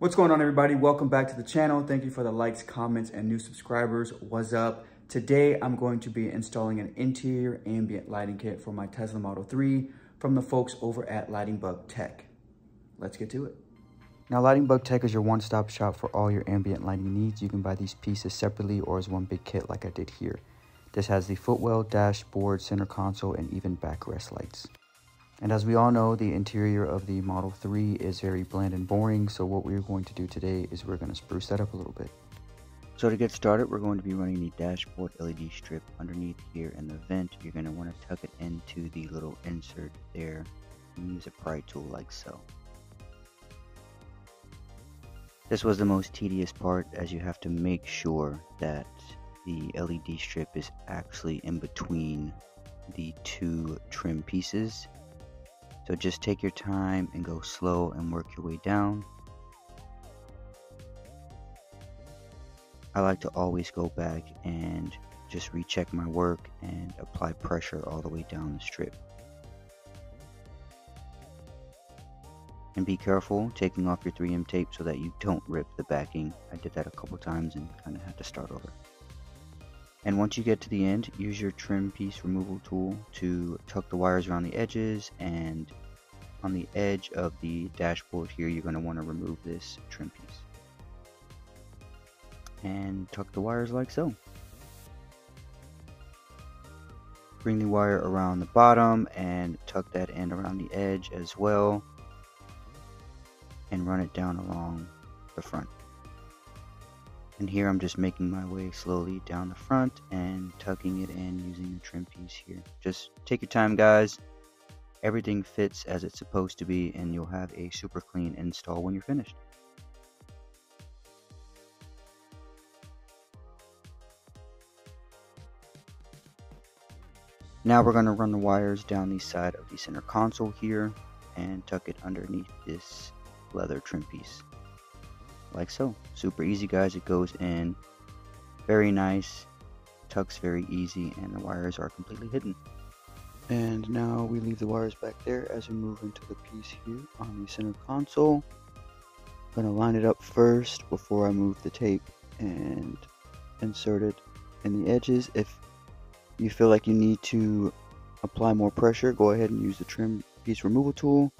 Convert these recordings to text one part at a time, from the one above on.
What's going on everybody? Welcome back to the channel. Thank you for the likes, comments, and new subscribers. What's up? Today, I'm going to be installing an interior ambient lighting kit for my Tesla Model 3 from the folks over at Lighting Bug Tech. Let's get to it. Now, Lighting Bug Tech is your one-stop shop for all your ambient lighting needs. You can buy these pieces separately or as one big kit like I did here. This has the footwell, dashboard, center console, and even backrest lights. And as we all know, the interior of the Model 3 is very bland and boring, so what we're going to do today is we're going to spruce that up a little bit. So to get started, we're going to be running the dashboard LED strip underneath here in the vent. You're going to want to tuck it into the little insert there and use a pry tool like so. This was the most tedious part as you have to make sure that the LED strip is actually in between the two trim pieces so just take your time and go slow and work your way down. I like to always go back and just recheck my work and apply pressure all the way down the strip. And be careful taking off your 3M tape so that you don't rip the backing. I did that a couple times and kind of had to start over. And once you get to the end, use your trim piece removal tool to tuck the wires around the edges and on the edge of the dashboard here, you're going to want to remove this trim piece. And tuck the wires like so. Bring the wire around the bottom and tuck that end around the edge as well. And run it down along the front. And here I'm just making my way slowly down the front and tucking it in using the trim piece here. Just take your time guys. Everything fits as it's supposed to be and you'll have a super clean install when you're finished. Now we're going to run the wires down the side of the center console here and tuck it underneath this leather trim piece like so. Super easy guys, it goes in very nice, tucks very easy, and the wires are completely hidden. And now we leave the wires back there as we move into the piece here on the center console. I'm gonna line it up first before I move the tape and insert it in the edges. If you feel like you need to apply more pressure, go ahead and use the trim piece removal tool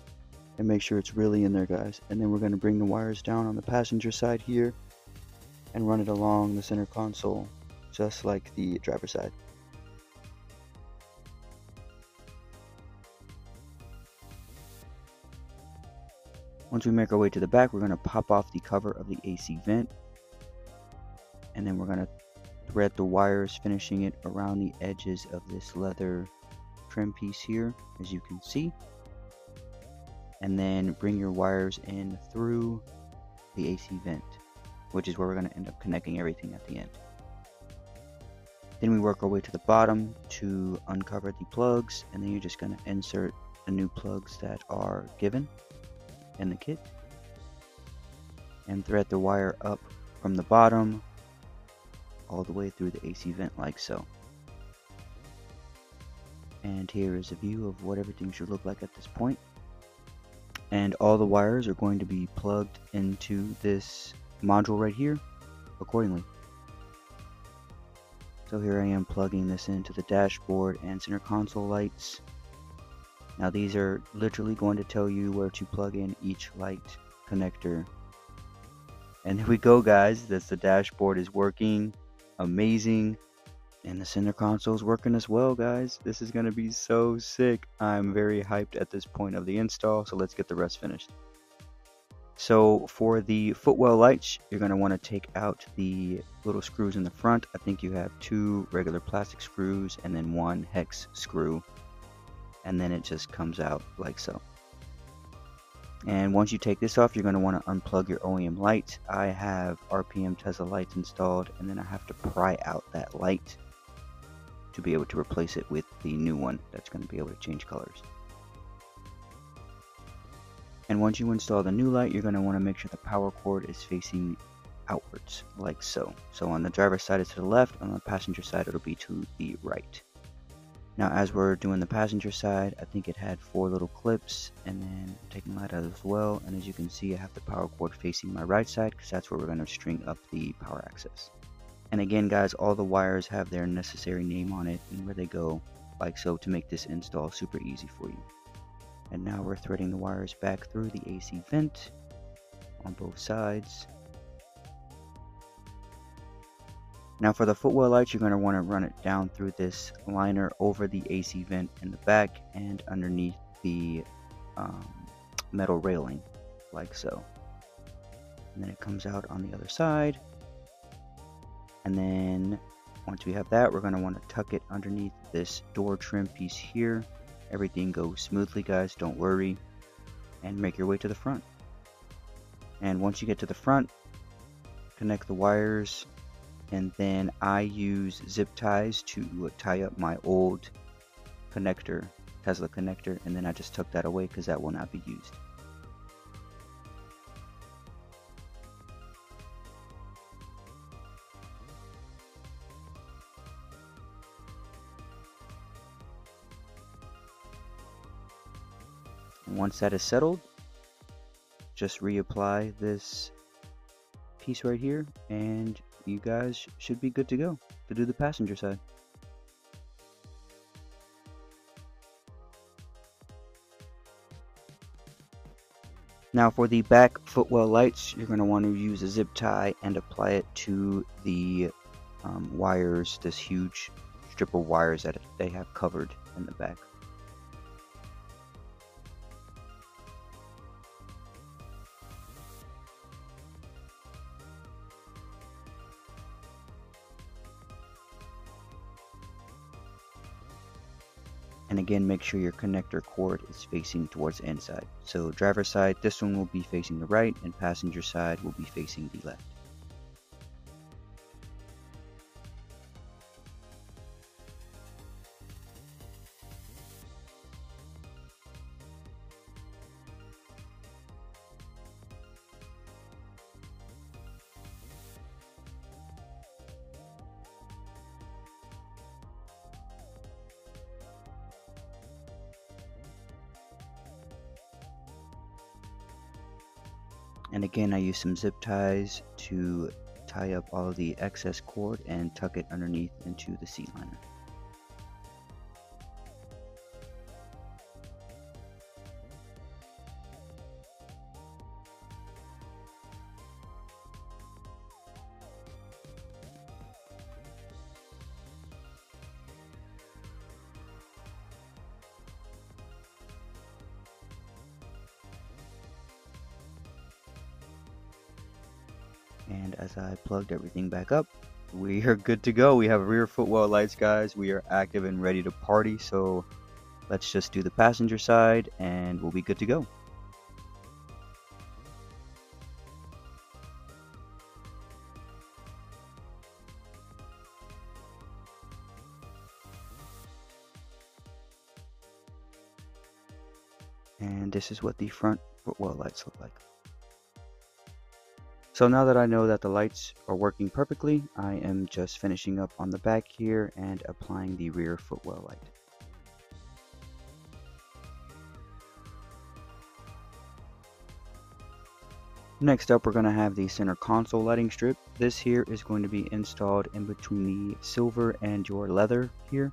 and make sure it's really in there guys. And then we're going to bring the wires down on the passenger side here and run it along the center console just like the driver side. Once we make our way to the back, we're going to pop off the cover of the AC vent. And then we're going to thread the wires, finishing it around the edges of this leather trim piece here, as you can see and then bring your wires in through the AC vent, which is where we're going to end up connecting everything at the end. Then we work our way to the bottom to uncover the plugs, and then you're just going to insert the new plugs that are given in the kit and thread the wire up from the bottom all the way through the AC vent like so. And here is a view of what everything should look like at this point and all the wires are going to be plugged into this module right here accordingly. So here I am plugging this into the dashboard and center console lights. Now these are literally going to tell you where to plug in each light connector. And here we go guys, that's the dashboard is working amazing. And the center console is working as well, guys. This is going to be so sick. I'm very hyped at this point of the install, so let's get the rest finished. So for the footwell lights, you're going to want to take out the little screws in the front. I think you have two regular plastic screws and then one hex screw. And then it just comes out like so. And once you take this off, you're going to want to unplug your OEM light. I have RPM Tesla lights installed and then I have to pry out that light to be able to replace it with the new one that's going to be able to change colors. And once you install the new light, you're going to want to make sure the power cord is facing outwards, like so. So on the driver's side, it's to the left, on the passenger side, it'll be to the right. Now as we're doing the passenger side, I think it had four little clips and then taking that out as well. And as you can see, I have the power cord facing my right side because that's where we're going to string up the power access. And again guys, all the wires have their necessary name on it and where they go, like so to make this install super easy for you. And now we're threading the wires back through the AC vent on both sides. Now for the footwell lights, you're going to want to run it down through this liner over the AC vent in the back and underneath the um, metal railing, like so. And then it comes out on the other side. And then once we have that, we're going to want to tuck it underneath this door trim piece here. Everything goes smoothly, guys, don't worry. And make your way to the front. And once you get to the front, connect the wires and then I use zip ties to tie up my old connector, Tesla connector, and then I just tuck that away because that will not be used. Once that is settled, just reapply this piece right here and you guys should be good to go to do the passenger side. Now for the back footwell lights, you're going to want to use a zip tie and apply it to the um, wires, this huge strip of wires that they have covered in the back. Again make sure your connector cord is facing towards the inside. So driver side this one will be facing the right and passenger side will be facing the left And again, I use some zip ties to tie up all the excess cord and tuck it underneath into the seat liner. And as I plugged everything back up we are good to go. We have rear footwell lights guys. We are active and ready to party so let's just do the passenger side and we'll be good to go. And this is what the front footwell lights look like so now that I know that the lights are working perfectly, I am just finishing up on the back here and applying the rear footwell light. Next up we're going to have the center console lighting strip. This here is going to be installed in between the silver and your leather here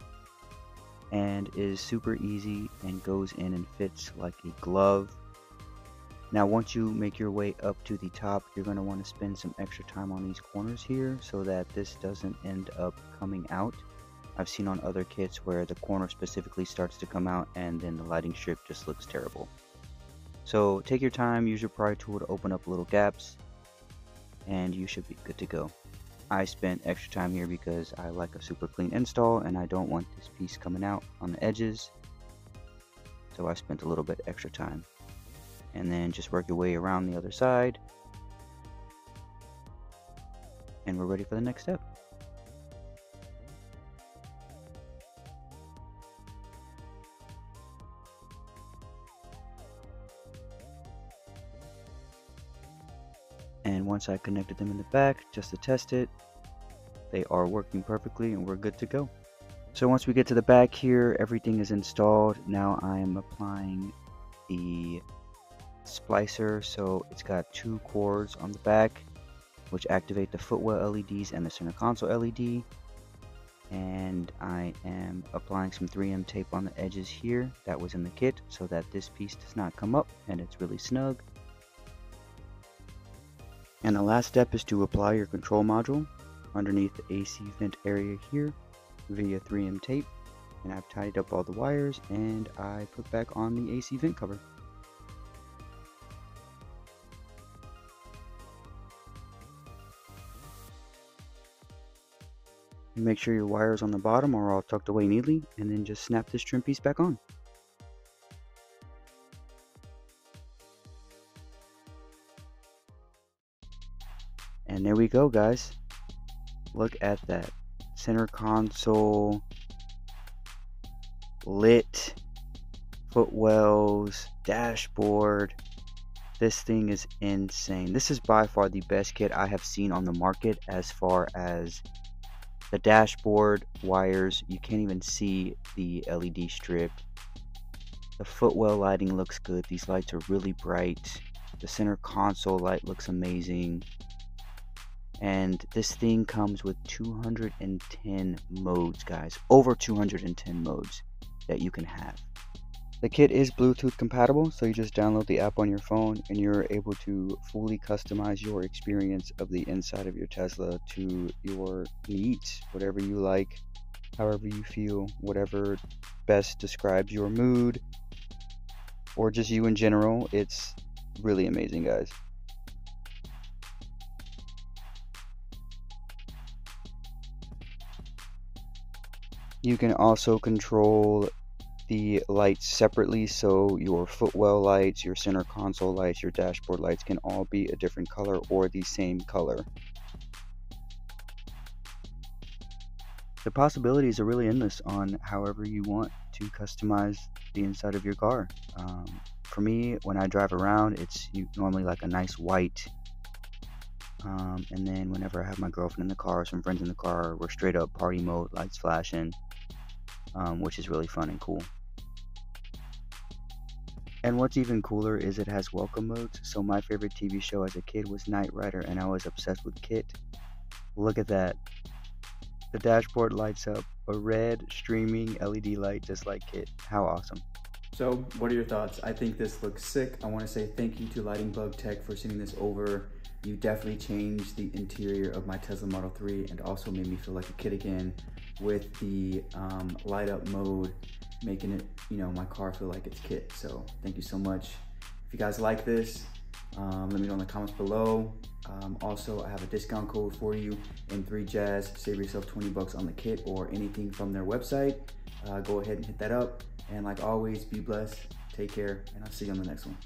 and is super easy and goes in and fits like a glove now once you make your way up to the top, you're going to want to spend some extra time on these corners here so that this doesn't end up coming out. I've seen on other kits where the corner specifically starts to come out and then the lighting strip just looks terrible. So take your time, use your pry tool to open up little gaps and you should be good to go. I spent extra time here because I like a super clean install and I don't want this piece coming out on the edges. So I spent a little bit extra time and then just work your way around the other side. And we're ready for the next step. And once I connected them in the back just to test it they are working perfectly and we're good to go. So once we get to the back here, everything is installed. Now I'm applying the splicer. So it's got two cords on the back, which activate the footwell LEDs and the center console LED. And I am applying some 3M tape on the edges here that was in the kit so that this piece does not come up and it's really snug. And the last step is to apply your control module underneath the AC vent area here via 3M tape and I've tidied up all the wires and I put back on the AC vent cover. Make sure your wires on the bottom are all tucked away neatly and then just snap this trim piece back on. And there we go guys. Look at that center console, lit, footwells, dashboard. This thing is insane. This is by far the best kit I have seen on the market as far as the dashboard, wires. You can't even see the LED strip. The footwell lighting looks good. These lights are really bright. The center console light looks amazing and this thing comes with 210 modes guys over 210 modes that you can have the kit is bluetooth compatible so you just download the app on your phone and you're able to fully customize your experience of the inside of your tesla to your needs whatever you like however you feel whatever best describes your mood or just you in general. It's really amazing guys. You can also control the lights separately so your footwell lights, your center console lights, your dashboard lights can all be a different color or the same color. The possibilities are really endless on however you want to customize the inside of your car. Um, for me, when I drive around, it's normally like a nice white. Um, and then whenever I have my girlfriend in the car, or some friends in the car, we're straight up party mode, lights flashing um, which is really fun and cool. And what's even cooler is it has welcome modes. So my favorite TV show as a kid was Knight Rider, and I was obsessed with KITT. Look at that. The dashboard lights up a red streaming LED light just like KITT. How awesome. So what are your thoughts? I think this looks sick. I want to say thank you to Lighting Bug Tech for sending this over. You definitely changed the interior of my Tesla Model 3 and also made me feel like a kid again with the um, light up mode, making it, you know, my car feel like it's KITT. So thank you so much. If you guys like this, um, let me know in the comments below. Um, also, I have a discount code for you M3Jazz. Save yourself 20 bucks on the kit or anything from their website. Uh, go ahead and hit that up. And like always, be blessed, take care, and I'll see you on the next one.